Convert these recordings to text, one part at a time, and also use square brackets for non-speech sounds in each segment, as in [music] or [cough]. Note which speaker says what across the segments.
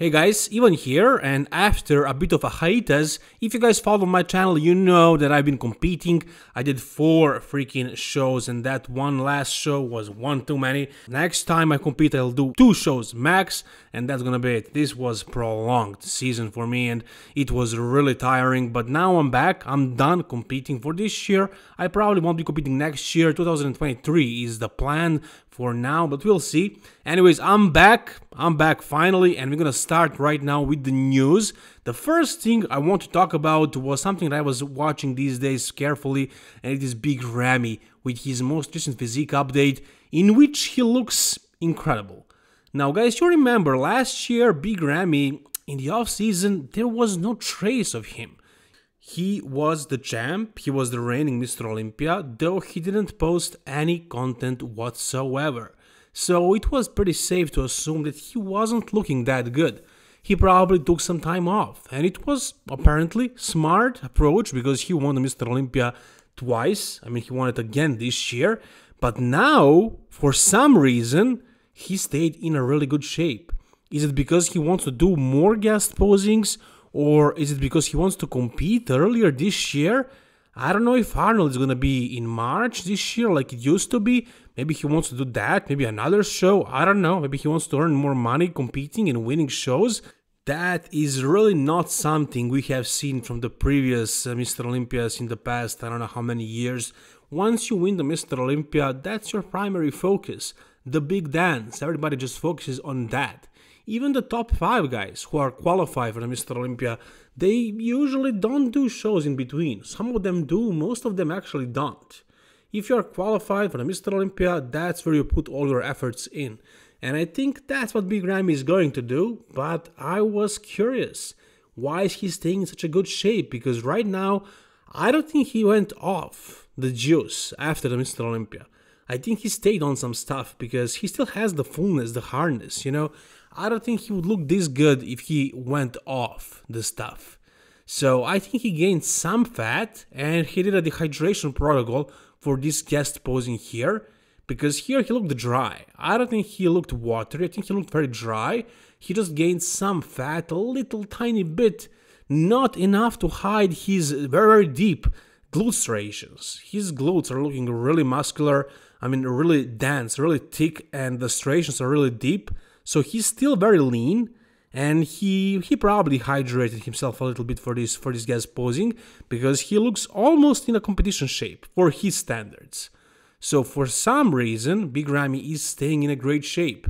Speaker 1: Hey guys, Ivan here, and after a bit of a hiatus, if you guys follow my channel, you know that I've been competing. I did four freaking shows, and that one last show was one too many. Next time I compete, I'll do two shows max, and that's gonna be it. This was prolonged season for me, and it was really tiring. But now I'm back. I'm done competing for this year. I probably won't be competing next year. 2023 is the plan for now, but we'll see. Anyways, I'm back. I'm back finally, and we're gonna start right now with the news. The first thing I want to talk about was something that I was watching these days carefully, and it is Big Ramy with his most recent physique update, in which he looks incredible. Now, guys, you remember last year, Big Ramy in the off season, there was no trace of him. He was the champ, he was the reigning Mr. Olympia, though he didn't post any content whatsoever. So it was pretty safe to assume that he wasn't looking that good. He probably took some time off, and it was apparently smart approach because he won the Mr. Olympia twice. I mean, he won it again this year, but now for some reason he stayed in a really good shape. Is it because he wants to do more guest posings or is it because he wants to compete earlier this year? I don't know if Arnold is gonna be in March this year like it used to be. Maybe he wants to do that, maybe another show. I don't know. Maybe he wants to earn more money competing and winning shows. That is really not something we have seen from the previous uh, Mr. Olympias in the past, I don't know how many years. Once you win the Mr. Olympia, that's your primary focus. The big dance, everybody just focuses on that. Even the top five guys who are qualified for the Mr. Olympia, they usually don't do shows in between. Some of them do, most of them actually don't. If you are qualified for the Mr. Olympia, that's where you put all your efforts in. And I think that's what Big Ramy is going to do, but I was curious. Why is he staying in such a good shape? Because right now, I don't think he went off the juice after the Mr. Olympia. I think he stayed on some stuff because he still has the fullness, the hardness, you know. I don't think he would look this good if he went off the stuff. So I think he gained some fat and he did a dehydration protocol for this guest posing here because here he looked dry. I don't think he looked watery, I think he looked very dry. He just gained some fat, a little tiny bit, not enough to hide his very, very deep glute striations. His glutes are looking really muscular, I mean, really dense, really thick, and the striations are really deep. So he's still very lean, and he he probably hydrated himself a little bit for this for this guest posing because he looks almost in a competition shape for his standards. So for some reason, Big Ramy is staying in a great shape.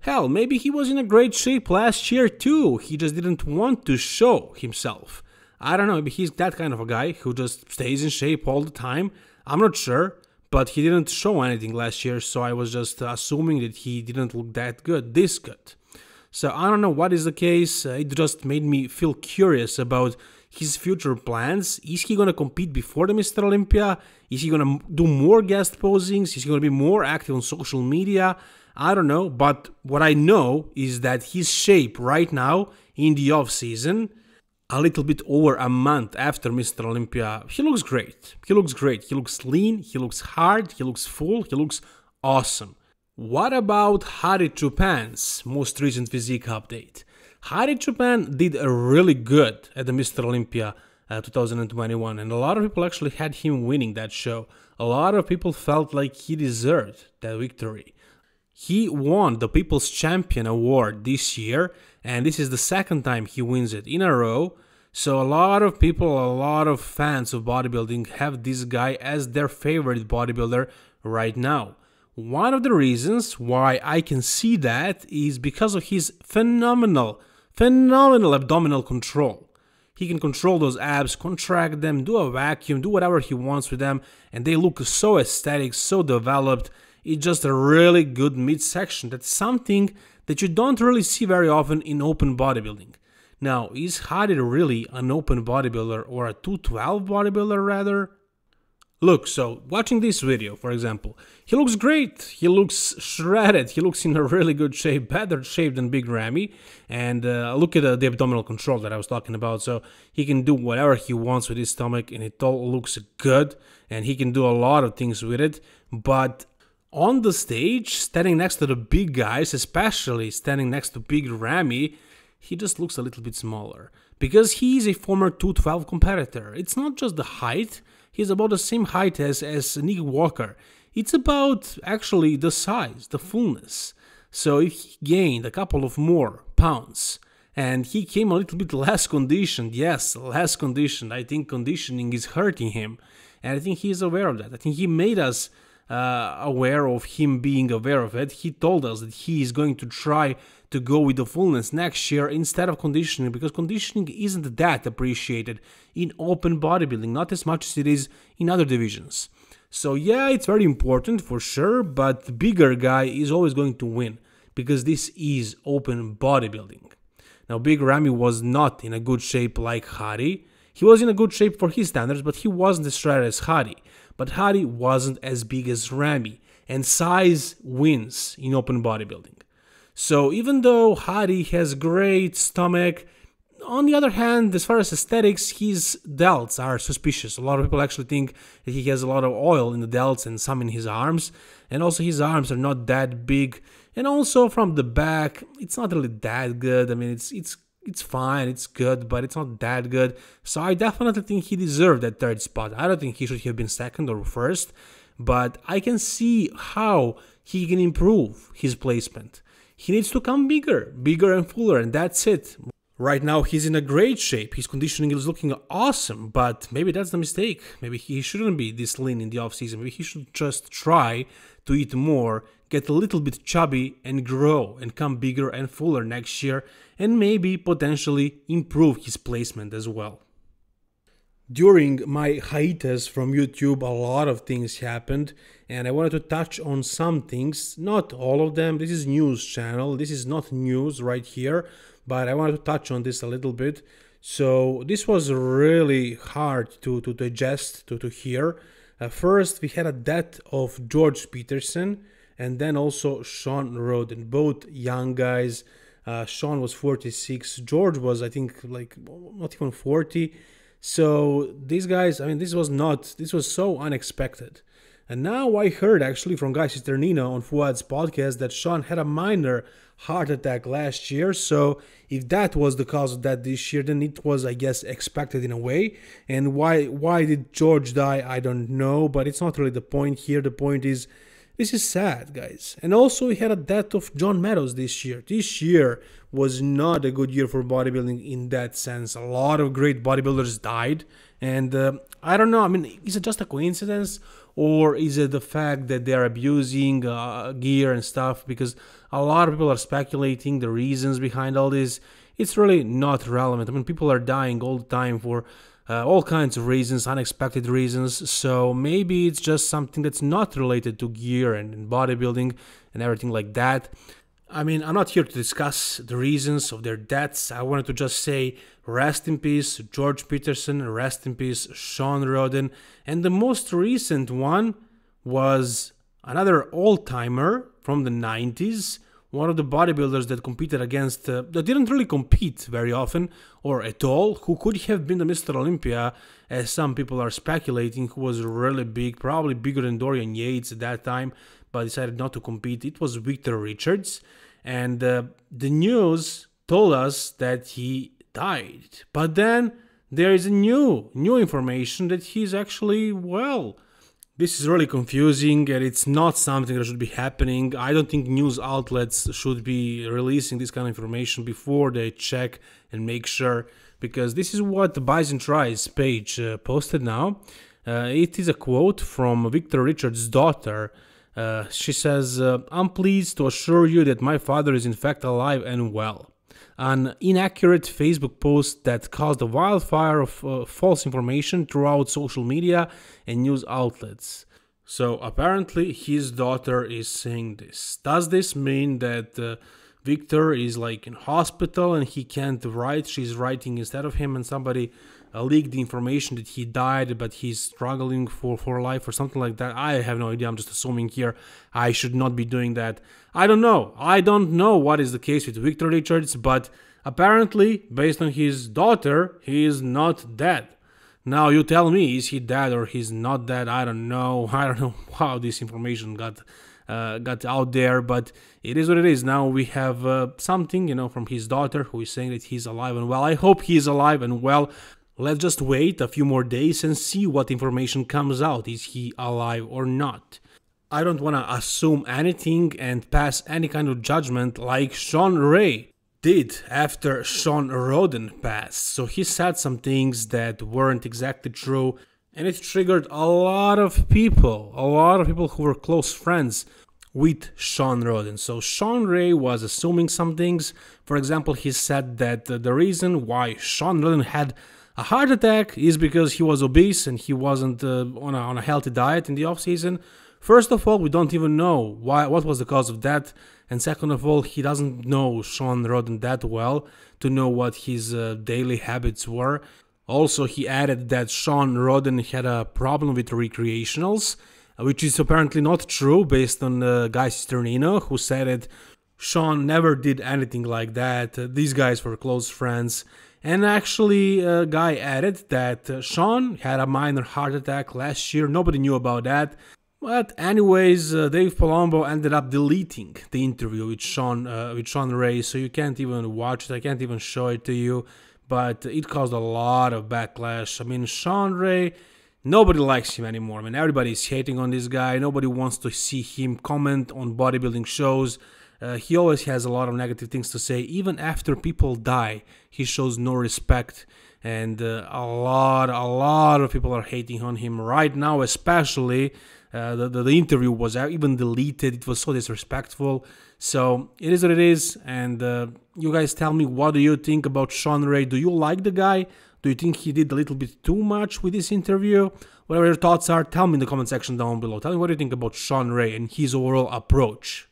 Speaker 1: Hell, maybe he was in a great shape last year too. He just didn't want to show himself. I don't know, maybe he's that kind of a guy who just stays in shape all the time. I'm not sure but he didn't show anything last year, so I was just assuming that he didn't look that good, this good. So I don't know what is the case, uh, it just made me feel curious about his future plans. Is he gonna compete before the Mr. Olympia? Is he gonna do more guest posings? Is he gonna be more active on social media? I don't know, but what I know is that his shape right now in the off season a little bit over a month after Mr. Olympia, he looks great. He looks great. He looks lean, he looks hard, he looks full, he looks awesome. What about Hadi Choopan's most recent physique update? Hadi Choopan did a really good at the Mr. Olympia uh, 2021, and a lot of people actually had him winning that show. A lot of people felt like he deserved that victory. He won the People's Champion Award this year, and this is the second time he wins it in a row. So, a lot of people, a lot of fans of bodybuilding have this guy as their favorite bodybuilder right now. One of the reasons why I can see that is because of his phenomenal, phenomenal abdominal control. He can control those abs, contract them, do a vacuum, do whatever he wants with them, and they look so aesthetic, so developed. It's just a really good midsection. That's something that you don't really see very often in open bodybuilding. Now, is Hadi really an open bodybuilder or a 212 bodybuilder rather? Look, so watching this video, for example, he looks great. He looks shredded. He looks in a really good shape, better shape than Big Ramy. And uh, look at uh, the abdominal control that I was talking about. So he can do whatever he wants with his stomach, and it all looks good. And he can do a lot of things with it. But on the stage, standing next to the big guys, especially standing next to Big Ramy, he just looks a little bit smaller because he is a former 212 competitor. It's not just the height, he's about the same height as, as Nick Walker. It's about actually the size, the fullness. So if he gained a couple of more pounds and he came a little bit less conditioned, yes, less conditioned, I think conditioning is hurting him. And I think he is aware of that. I think he made us uh, aware of him being aware of it. He told us that he is going to try to go with the fullness next year instead of conditioning because conditioning isn't that appreciated in open bodybuilding, not as much as it is in other divisions. So, yeah, it's very important for sure, but the bigger guy is always going to win because this is open bodybuilding. Now, Big Ramy was not in a good shape like Hadi. He was in a good shape for his standards, but he wasn't as shredded as Hadi. But Hadi wasn't as big as Ramy, and size wins in open bodybuilding. So even though Hadi has great stomach, on the other hand, as far as aesthetics, his delts are suspicious. A lot of people actually think that he has a lot of oil in the delts and some in his arms, and also his arms are not that big. And also from the back, it's not really that good. I mean, it's it's it's fine, it's good, but it's not that good. So I definitely think he deserved that third spot. I don't think he should have been second or first, but I can see how he can improve his placement. He needs to come bigger, bigger and fuller, and that's it. Right now, he's in a great shape. His conditioning is looking awesome, but maybe that's the mistake. Maybe he shouldn't be this lean in the offseason. Maybe he should just try to eat more, get a little bit chubby, and grow and come bigger and fuller next year, and maybe potentially improve his placement as well. During my hiatus from YouTube, a lot of things happened, and I wanted to touch on some things, not all of them. This is news channel. This is not news right here, but I wanted to touch on this a little bit. So this was really hard to, to digest, to, to hear. Uh, first, we had a death of George Peterson, and then also Shawn Rhoden, both young guys. Uh, Shawn was 46. George was, I think, like not even 40. So these guys, I mean, this was not, this was so unexpected. And now I heard actually from Guy Cisternino on Fouad's podcast that Shawn had a minor heart attack last year. So if that was the cause of that this year, then it was, I guess, expected in a way. And why why did George die? I don't know, but it's not really the point here. The point is this is sad, guys. And also, we had a death of John Meadows this year. This year was not a good year for bodybuilding in that sense. A lot of great bodybuilders died. And uh, I don't know, I mean, is it just a coincidence? Or is it the fact that they're abusing uh, gear and stuff? Because a lot of people are speculating the reasons behind all this. It's really not relevant. I mean, people are dying all the time for uh, all kinds of reasons, unexpected reasons. So maybe it's just something that's not related to gear and, and bodybuilding and everything like that. I mean, I'm not here to discuss the reasons of their deaths. I wanted to just say rest in peace, George Peterson, rest in peace, Shawn Rhoden. And the most recent one was another old timer from the 90s one of the bodybuilders that competed against, uh, that didn't really compete very often or at all, who could have been the Mr. Olympia, as some people are speculating, who was really big, probably bigger than Dorian Yates at that time, but decided not to compete. It was Victor Richards. And uh, the news told us that he died. But then there is new, new information that he's actually well this is really confusing and it's not something that should be happening. I don't think news outlets should be releasing this kind of information before they check and make sure because this is what the Bison Tries page uh, posted now. Uh, it is a quote from Victor Richards' daughter. Uh, she says, uh, I'm pleased to assure you that my father is in fact alive and well an inaccurate Facebook post that caused a wildfire of uh, false information throughout social media and news outlets. So apparently, his daughter is saying this. Does this mean that uh, Victor is like in hospital and he can't write? She's writing instead of him, and somebody leaked the information that he died, but he's struggling for, for life or something like that. I have no idea. I'm just assuming here. I should not be doing that. I don't know. I don't know what is the case with Victor Richards, but apparently, based on his daughter, he is not dead. Now you tell me, is he dead or he's not dead? I don't know. [laughs] I don't know how this information got uh, got out there, but it is what it is. Now we have uh, something, you know, from his daughter who is saying that he's alive and well. I hope he's alive and well. Let's just wait a few more days and see what information comes out. Is he alive or not? I don't want to assume anything and pass any kind of judgment like Shawn Ray did after Shawn Rhoden passed. So he said some things that weren't exactly true, and it triggered a lot of people, a lot of people who were close friends with Shawn Rhoden. So Shawn Ray was assuming some things. For example, he said that the reason why Shawn Rhoden had a heart attack is because he was obese and he wasn't uh, on, a, on a healthy diet in the off season. First of all, we don't even know why what was the cause of that, and second of all, he doesn't know Shawn Rhoden that well to know what his uh, daily habits were. Also, he added that Shawn Rhoden had a problem with recreationals, which is apparently not true based on uh, Guy Cisternino, who said that Shawn never did anything like that. Uh, these guys were close friends. And actually, uh, Guy added that uh, Shawn had a minor heart attack last year. Nobody knew about that. But anyways, uh, Dave Palumbo ended up deleting the interview with Shawn uh, with Shawn Ray, so you can't even watch it. I can't even show it to you. But it caused a lot of backlash. I mean, Shawn Ray, nobody likes him anymore. I mean, everybody's hating on this guy. Nobody wants to see him comment on bodybuilding shows. Uh, he always has a lot of negative things to say. Even after people die, he shows no respect. And uh, a lot a lot of people are hating on him. Right now especially uh, the, the, the, interview was even deleted. It was so disrespectful. So it is what it is. And uh, you guys tell me what do you think about Shawn Ray? Do you like the guy? Do you think he did a little bit too much with this interview? Whatever your thoughts are tell me in the comment section down below. Tell me what you think about Shawn Ray and his overall approach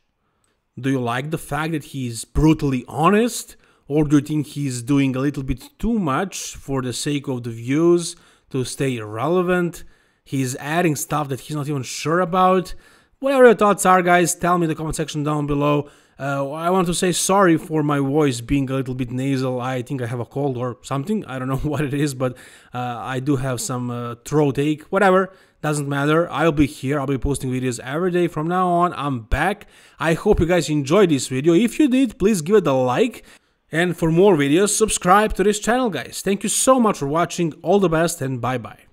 Speaker 1: do you like the fact that he's brutally honest or do you think he's doing a little bit too much for the sake of the views to stay relevant? He's adding stuff that he's not even sure about. Whatever your thoughts are, guys, tell me in the comment section down below. Uh, I want to say sorry for my voice being a little bit nasal. I think I have a cold or something. I don't know [laughs] what it is, but uh, I do have some uh, throat ache. Whatever, doesn't matter. I'll be here. I'll be posting videos every day from now on. I'm back. I hope you guys enjoyed this video. If you did, please give it a like. And for more videos, subscribe to this channel guys. Thank you so much for watching, all the best and bye bye.